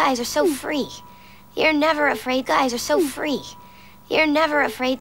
guys are so hmm. free. You're never afraid. Guys are so hmm. free. You're never afraid.